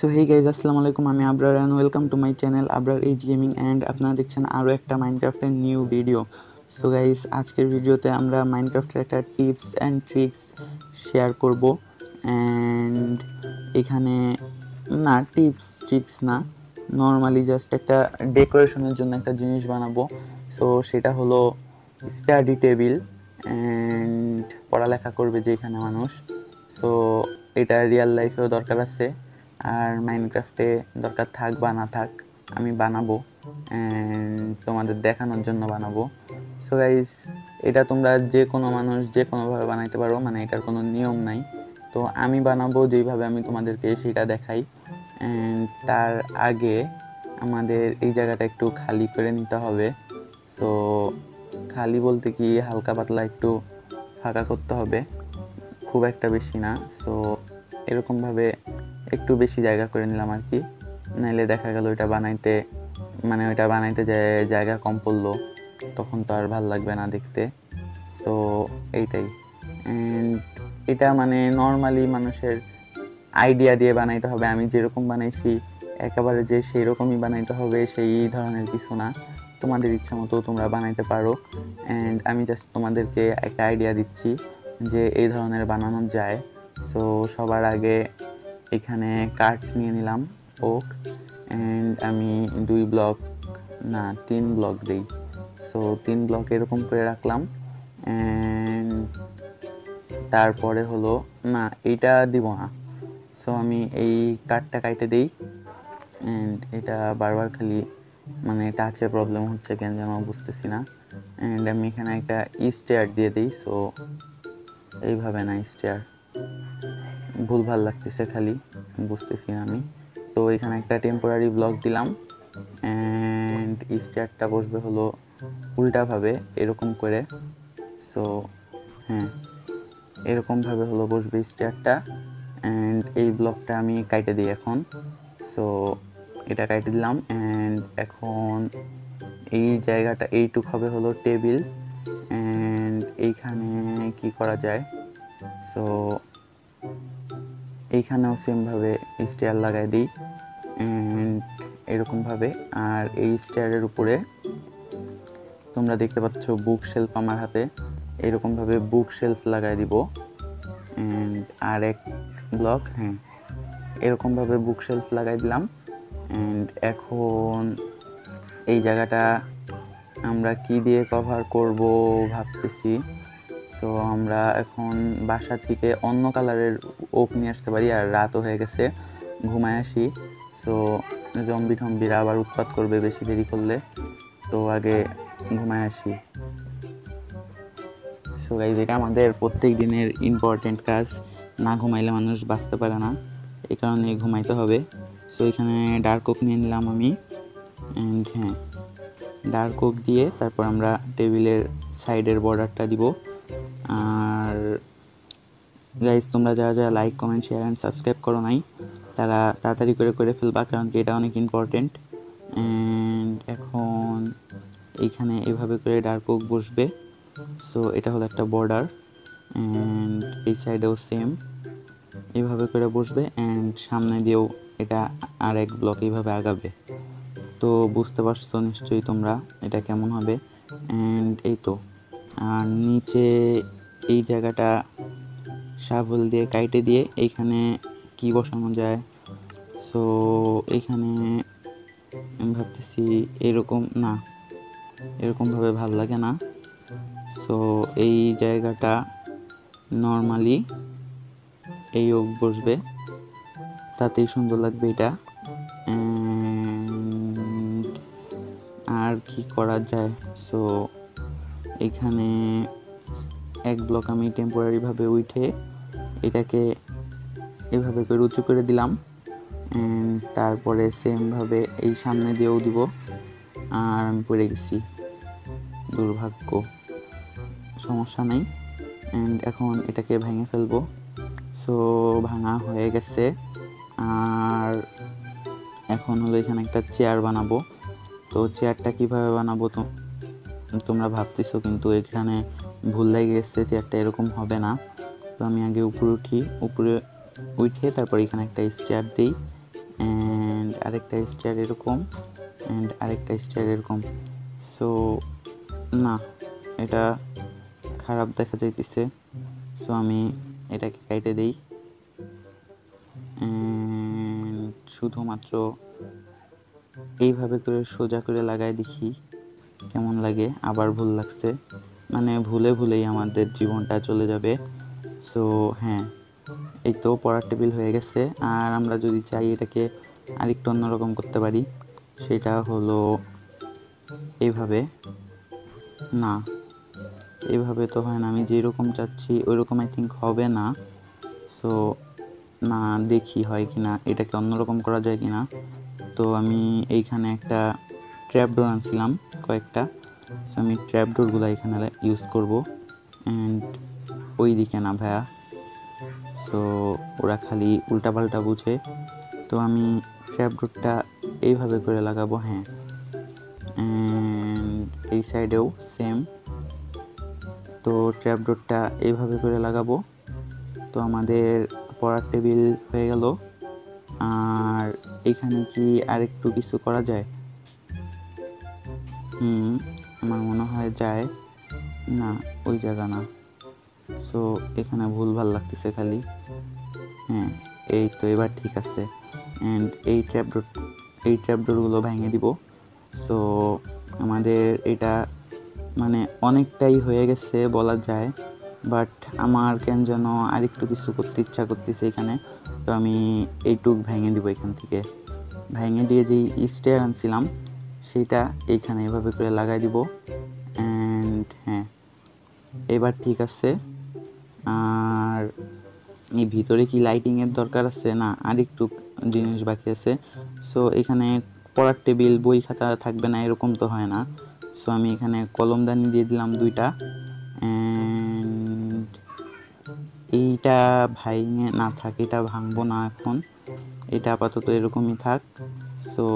So hey guys আসসালামু আলাইকুম আমি Abrar and welcome to my channel Abrar H gaming and আপনারা দেখছেন আরও একটা মাইনক্রাফটের নিউ ভিডিও সো গাইজ আজকের ভিডিওতে আমরা মাইনক্রাফটের একটা টিপস অ্যান্ড ট্রিক্স শেয়ার করব অ্যান্ড এখানে না টিপস ট্রিক্স না নর্মালি জাস্ট একটা ডেকোরেশনের জন্য একটা জিনিস বানাবো। সো সেটা হলো স্টাডি টেবিল অ্যান্ড পড়ালেখা করবে যে এখানে মানুষ। সো এটা রিয়েল লাইফেও দরকার আছে। আর মাইনক্রাফটে দরকার থাক বা না থাক, আমি বানাবো তোমাদের দেখানোর জন্য বানাবো। সো গাইজ এটা তোমরা যে কোনো মানুষ যে কোনোভাবে বানাইতে পারো মানে এটার কোনো নিয়ম নাই। তো আমি বানাবো যেইভাবে আমি তোমাদেরকে সেটা দেখাই তার আগে আমাদের এই জায়গাটা একটু খালি করে নিতে হবে। সো খালি বলতে কি, হালকা পাতলা একটু ফাঁকা করতে হবে, খুব একটা বেশি না। সো এরকমভাবে একটু বেশি জায়গা করে নিলাম আর কি। নাইলে দেখা গেল ওইটা বানাইতে মানে ওইটা বানাইতে যে জায়গা কম পড়ল, তখন তো আর ভালো লাগবে না দেখতে। সো এইটাই। অ্যান্ড এটা মানে নর্মালি মানুষের আইডিয়া দিয়ে বানাইতে হবে। আমি যেরকম বানাইছি, একেবারে যে সেই রকমই বানাইতে হবে, সেই ধরনের কিছু না। তোমাদের ইচ্ছা মতো তোমরা বানাইতে পারো। অ্যান্ড আমি জাস্ট তোমাদেরকে একটা আইডিয়া দিচ্ছি যে এই ধরনের বানানো যায়। সো সবার আগে এখানে কাঠ নিয়ে নিলাম, ওক অ্যান্ড আমি দুই ব্লক, না, তিন ব্লক দিই। সো তিন ব্লক এরকম করে রাখলাম অ্যান্ড তারপরে হলো, না, এইটা দিব না। সো আমি এই কাঠটা কাইটে দিই অ্যান্ড এটা বারবার খালি মানে টাচে প্রবলেম হচ্ছে কেন যেন বুঝতেছি না। অ্যান্ড আমি এখানে একটা স্টেয়ার দিয়ে দিই সো এইভাবে না স্টেয়ার ভুল ভালো লাগতেছে খালি, বুঝতেছি না আমি। তো এখানে একটা টেম্পোরারি ব্লক দিলাম অ্যান্ড স্টেয়ারটা বসবে হলো উল্টাভাবে, এরকম করে। সো হ্যাঁ এরকমভাবে হলো বসবে স্টেয়ারটা অ্যান্ড এই ব্লকটা আমি কাইটে দিই এখন। সো এটা কাইটে দিলাম অ্যান্ড এখন এই জায়গাটা, এইটুক হবে হলো টেবিল অ্যান্ড এইখানে কি করা যায়? সো এইখানেও সেমভাবে স্টেয়ার লাগাই দিই অ্যান্ড এরকমভাবে। আর এই স্টেয়ারের উপরে তোমরা দেখতে পাচ্ছ বুক শেলফ আমার হাতে। এরকমভাবে বুক শেলফ লাগাই দিব। অ্যান্ড আর এক ব্লক হ্যাঁ এরকমভাবে বুক শেলফ লাগাই দিলাম। অ্যান্ড এখন এই জায়গাটা আমরা কি দিয়ে কভার করব ভাবতেছি। সো আমরা এখন বাসা থেকে অন্য কালারের ওক নিয়ে আসতে পারি, আর রাতও হয়ে গেছে, ঘুমায় আসি। সো জম্বি টম্বিরা আবার উৎপাত করবে বেশি দেরি করলে। তো আগে ঘুমায় আসি। সো গাইজ এটা আমাদের প্রত্যেক দিনের ইম্পর্টেন্ট কাজ। না ঘুমাইলে মানুষ বাঁচতে পারে না। এই কারণে ঘুমাইতে হবে। সো এখানে ডার্ক ওক নিয়ে নিলাম আমি। অ্যান্ড হ্যাঁ ডার্ক ওক দিয়ে তারপর আমরা টেবিলের সাইডের বর্ডারটা দিব। আর গাইজ তোমরা যারা যারা like comment share and subscribe করো নাই, তারা তাড়াতাড়ি করে করে ফেলবা, কারণ কি এটা অনেক ইম্পর্টেন্ট অ্যান্ড এখন এইখানে এভাবে করে ডার্ক ওক বসবে। সো এটা হলো একটা বর্ডার অ্যান্ড এই সাইডেও সেম এইভাবে করে বসবে অ্যান্ড সামনে দিয়েও এটা আর এক ব্লক এইভাবে আগাবে। তো বুঝতে পারছ নিশ্চয়ই তোমরা এটা কেমন হবে। অ্যান্ড এই তো, আর নিচে এই জায়গাটা শাবল দিয়ে কাইটে দিয়ে এইখানে কি বসানো যায়? সো এইখানে আমি ভাবতেছি এরকম, না, এরকমভাবে ভালো লাগে না। সো এই জায়গাটা নর্মালি এই ওক বসবে। তাতেই সুন্দর লাগবে এটা। আর কি করা যায়? সো এখানে এক ব্লক আমি টেম্পোরারিভাবে উঠে এটাকে এভাবে করে উঁচু করে দিলাম তারপরে সেমভাবে এই সামনে দিয়েও দিব আর আমি পড়ে গেছি। দুর্ভাগ্য। সমস্যা নেই। অ্যান্ড এখন এটাকে ভেঙে ফেলব। সো ভাঙা হয়ে গেছে। আর এখন হলো এখানে একটা চেয়ার বানাবো। তো চেয়ারটা কীভাবে বানাবো তো তোমরা ভাবতেছো কিন্তু এখানে ভুল লেগে গেছে চেয়ারটা এরকম হবে না। তো আমি আগে উপরে উঠি, উপরে উঠে তারপর এখানে একটা স্টেয়ার দিই অ্যান্ড আরেকটা স্টার এরকম অ্যান্ড আরেকটা স্টার এরকম। সো না, এটা খারাপ দেখা যাইতেছে। সো আমি এটাকে কেটে দিই শুধুমাত্র এইভাবে করে সোজা করে লাগাই দেখি কেমন লাগে। আবার ভুল লাগছে। মানে ভুলে ভুলেই আমাদের জীবনটা চলে যাবে। সো হ্যাঁ এই তো পড়ার টেবিল হয়ে গেছে। আর আমরা যদি চাই এটাকে আরেকটু অন্যরকম করতে পারি, সেটা হলো এইভাবে না এইভাবে তো হয় না, আমি যেরকম চাচ্ছি ওই রকম আই থিঙ্ক হবে না। সো না, দেখি হয় কি না, এটাকে অন্যরকম করা যায় কি না। তো আমি এইখানে একটা ট্র্যাপ ডোর আনছিলাম কয়েকটা। সো আমি ট্র্যাপ ডোরগুলো এখানে ইউজ করব। অ্যান্ড ওই দিকে না ভায়া সো ওরা খালি উল্টাপাল্টা বুঝে। তো আমি ট্র্যাপ ডোরটা এইভাবে করে লাগাবো হ্যাঁ। এই সাইডেও সেম তো ট্র্যাপ ডোরটা এইভাবে করে লাগাবো। তো আমাদের পড়ার টেবিল হয়ে গেল। আর এখানে কি আরেকটু কিছু করা যায়? হুম আমার মনে হয় যায়। না, ওই জায়গা না। সো এখানে ভুল ভালো লাগতেছে খালি। হ্যাঁ এই তো এবার ঠিক আছে। অ্যান্ড এই ট্র্যাপডোর এই ট্র্যাপডোরগুলো ভেঙে দিব। সো আমাদের এটা মানে অনেকটাই হয়ে গেছে বলা যায়। বাট আমার কেন যেন আরেকটু কিছু করতে ইচ্ছা করতেছে এখানে। তো আমি এইটুক ভেঙে দিব এখান থেকে। ভেঙে দিয়ে যেই স্টেয়ার আনছিলাম সেটা এইখানে এভাবে করে লাগাই দিব। অ্যান্ড হ্যাঁ এবার ঠিক আছে। আর এই ভিতরে কি লাইটিংয়ের দরকার আছে? না, আরেকটু জিনিস বাকি আছে। সো এখানে পড়ার টেবিল, বই খাতা থাকবে না, এরকম তো হয় না। সো আমি এখানে কলমদানি দিয়ে দিলাম দুইটা। এইটা ভাঙে না থাক, এটা ভাঙবো না এখন। এটা আপাতত এরকমই থাক। সো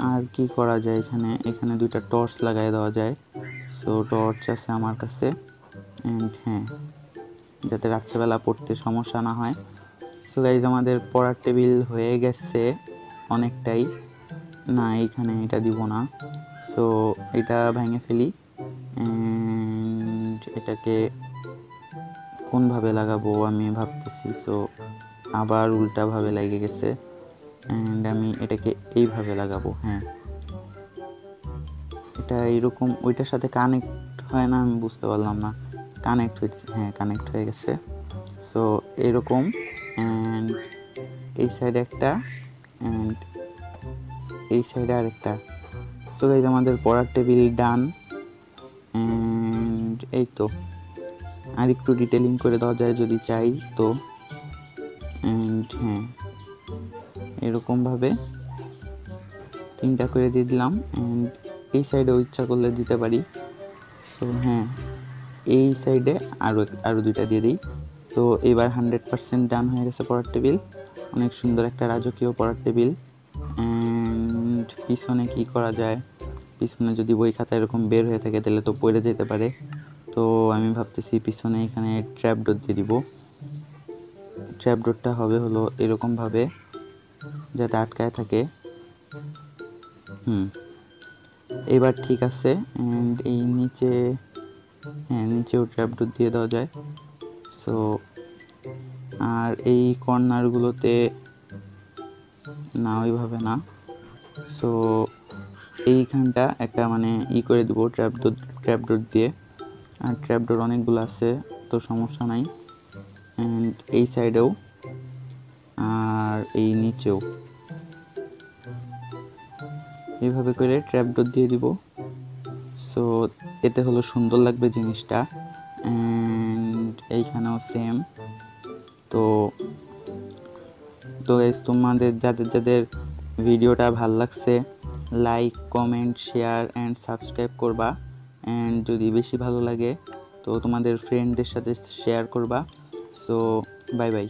আর কি করা যায় এখানে? এখানে দুইটা টর্চ লাগাই দেওয়া যায়। সো টর্চ আছে আমার কাছে। অ্যান্ড হ্যাঁ যাতে রাত্রেবেলা পড়তে সমস্যা না হয়। সো গাইজ আমাদের পড়ার টেবিল হয়ে গেছে অনেকটাই। না এইখানে এটা দিব না। সো এটা ভেঙে ফেলি। এটাকে কোনভাবে লাগাবো আমি ভাবতেছি। সো আবার উল্টাভাবে লেগে গেছে। অ্যান্ড আমি এটাকে এইভাবে লাগাবো হ্যাঁ। এটা এরকম ওইটার সাথে কানেক্ট হয় না, আমি বুঝতে পারলাম না। কানেক্ট হয়েছে হ্যাঁ কানেক্ট হয়ে গেছে। সো এরকম অ্যান্ড এই সাইডে একটা অ্যান্ড এই সাইডে আরেকটা। সো গাইজ আমাদের পড়ার টেবিল ডান অ্যান্ড এই তো। আর একটু ডিটেলিং করে দেওয়া যায় যদি চাই, তো। অ্যান্ড হ্যাঁ। এরকমভাবে তিনটা করে দিয়ে দিলাম অ্যান্ড এই সাইডেও ইচ্ছা করলে দিতে পারি। সো হ্যাঁ এই সাইডে আরও আরও দুইটা দিয়ে দিই। তো এবার হান্ড্রেড পার্সেন্ট ডান হয়ে গেছে পড়ার টেবিল। অনেক সুন্দর একটা রাজকীয় পড়ার টেবিল। অ্যান্ড পিছনে কি করা যায়? পিছনে যদি বই খাতা এরকম বের হয়ে থাকে তাহলে তো পড়ে যেতে পারে। তো আমি ভাবতেছি পিছনে এখানে ট্র্যাপ ডোর দিয়ে দিব। ট্র্যাপ ডোরটা হবে হলো এরকমভাবে। যাতে আটকায় থাকে। হুম। এবার ঠিক আছে এই নিচে হ্যাঁ নিচেও ট্র্যাপ ডোর দিয়ে দেওয়া যায়। সো আর এই কর্নারগুলোতে না, ওইভাবে না। সো এইখানটা একটা মানে ই করে দিব ট্র্যাপ ডোর ট্র্যাপ ডোর দিয়ে। আর ট্র্যাপ ডোর অনেকগুলো আছে, তো সমস্যা নাই। অ্যান্ড এই সাইডেও আর এই নিচেও। এইভাবে করে ট্র্যাপ ডোর দিয়ে দিব। সো এতে হলো সুন্দর লাগবে জিনিসটা। অ্যান্ড এইখানেও সেম তো তো guys, তোমাদের যাদের যাদের ভিডিওটা ভালো লাগছে like comment share and subscribe করবা। অ্যান্ড যদি বেশি ভালো লাগে তো তোমাদের ফ্রেন্ডদের সাথে শেয়ার করবা। So bye bye